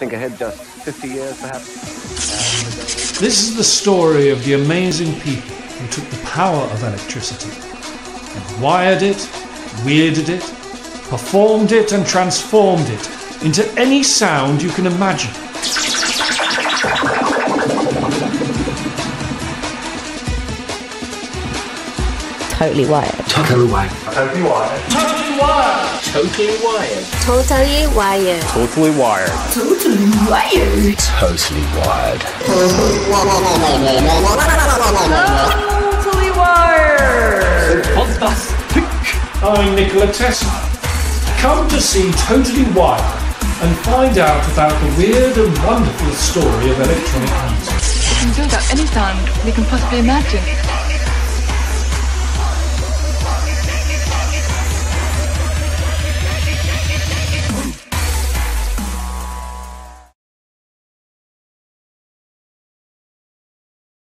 think ahead just 50 years, perhaps. This is the story of the amazing people who took the power of electricity and wired it, weirded it, performed it, and transformed it into any sound you can imagine. Totally wired. Totally wired. Totally wired. Totally wired. Totally wired. Totally wired. Totally wired. Totally wired. Totally wired. Totally wired. Fantastic. I'm Nikola Tesla. Come to see Totally Wired and find out about the weird and wonderful story of electronic music. We can build up any sound we can possibly imagine.